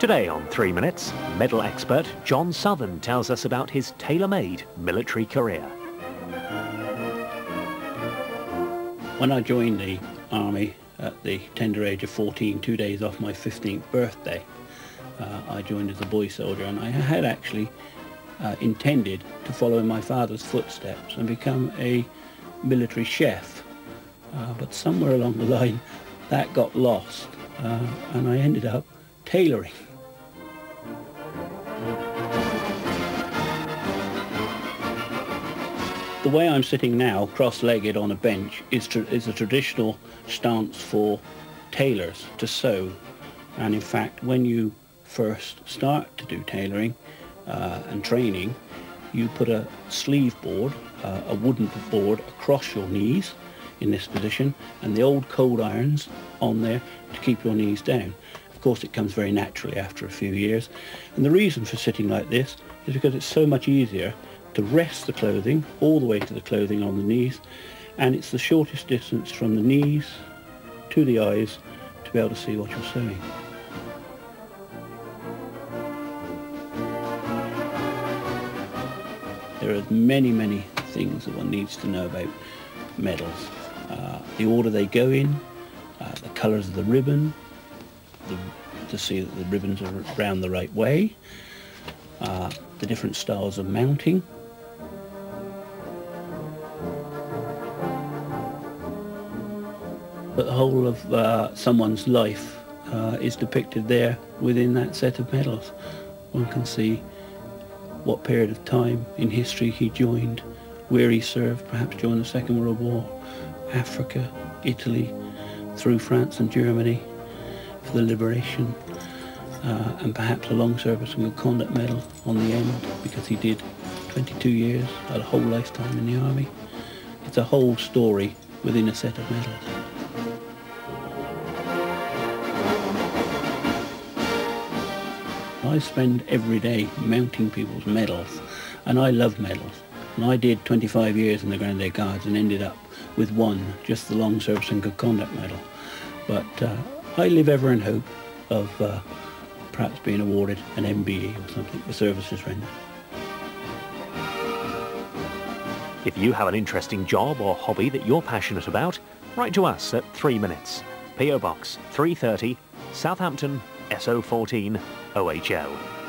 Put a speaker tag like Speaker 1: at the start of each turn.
Speaker 1: Today on 3 Minutes, medal expert John Southern tells us about his tailor-made military career.
Speaker 2: When I joined the army at the tender age of 14, two days off my 15th birthday, uh, I joined as a boy soldier and I had actually uh, intended to follow in my father's footsteps and become a military chef. Uh, but somewhere along the line that got lost uh, and I ended up tailoring. The way I'm sitting now, cross-legged on a bench, is, is a traditional stance for tailors to sew. And in fact, when you first start to do tailoring uh, and training, you put a sleeve board, uh, a wooden board across your knees in this position, and the old cold irons on there to keep your knees down. Of course, it comes very naturally after a few years. And the reason for sitting like this is because it's so much easier to rest the clothing all the way to the clothing on the knees and it's the shortest distance from the knees to the eyes to be able to see what you're sewing. There are many, many things that one needs to know about medals. Uh, the order they go in, uh, the colours of the ribbon, the, to see that the ribbons are round the right way, uh, the different styles of mounting, but the whole of uh, someone's life uh, is depicted there within that set of medals. One can see what period of time in history he joined, where he served, perhaps during the Second World War, Africa, Italy, through France and Germany for the liberation, uh, and perhaps a long service and good conduct medal on the end because he did 22 years, a whole lifetime in the army. It's a whole story within a set of medals. I spend every day mounting people's medals, and I love medals. And I did 25 years in the Grenadier Guards and ended up with one, just the Long Service and Good Conduct Medal. But uh, I live ever in hope of uh, perhaps being awarded an MBE or something for services rendered.
Speaker 1: If you have an interesting job or hobby that you're passionate about, write to us at 3 Minutes, PO Box 330, Southampton, SO14 OHL.